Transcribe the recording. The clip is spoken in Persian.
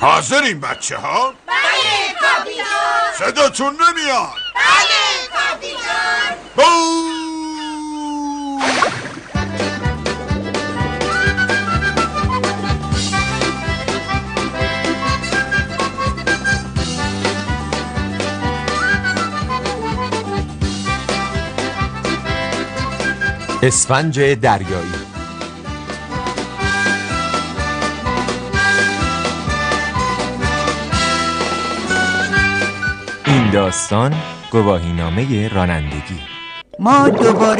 حاضرین بچه ها؟ بله کاپیتان صداتون نمیاد بله کاپیتان بو! اسفنج دریایی این داستان گواهینامه رانندگی. ما دوباره